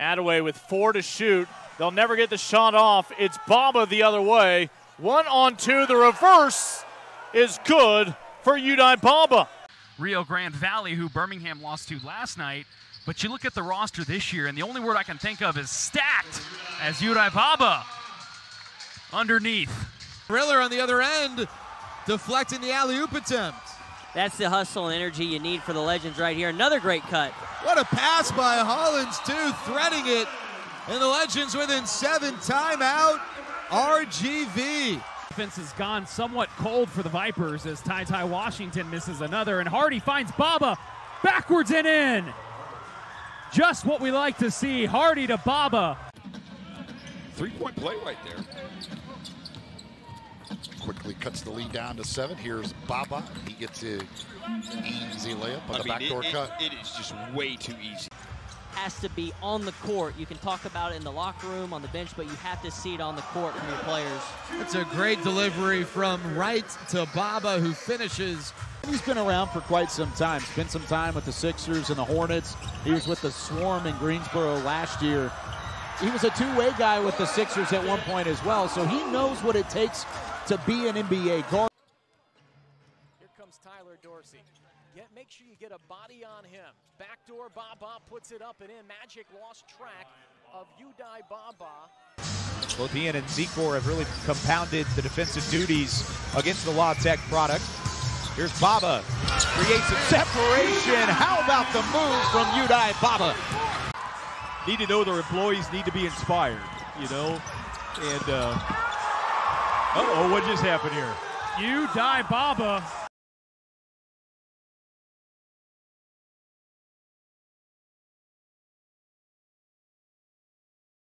Attaway with four to shoot. They'll never get the shot off. It's Baba the other way. One on two. The reverse is good for Udai Baba. Rio Grande Valley, who Birmingham lost to last night. But you look at the roster this year, and the only word I can think of is stacked as Udai Baba underneath. Thriller on the other end, deflecting the alley oop attempt. That's the hustle and energy you need for the Legends right here. Another great cut. What a pass by Hollins, too, threading it. And the Legends within seven timeout. RGV. Defense has gone somewhat cold for the Vipers as TyTy Washington misses another, and Hardy finds Baba backwards and in. Just what we like to see. Hardy to Baba. Three point play right there. Quickly cuts the lead down to seven. Here's Baba. He gets a easy layup on I the mean, backdoor it, cut. It, it is just way too easy. Has to be on the court. You can talk about it in the locker room, on the bench, but you have to see it on the court from your players. It's a great delivery from Wright to Baba, who finishes. He's been around for quite some time. Spent some time with the Sixers and the Hornets. He was with the Swarm in Greensboro last year. He was a two-way guy with the Sixers at one point as well, so he knows what it takes to be an NBA guard. Here comes Tyler Dorsey. Get, make sure you get a body on him. Backdoor Baba puts it up and in. Magic lost track of Udai Baba. Both Ian and Zekor have really compounded the defensive duties against the La Tech product. Here's Baba. Creates some separation. How about the move from Udai Baba? Need to know their employees need to be inspired, you know? And, uh, oh what just happened here? You die, Baba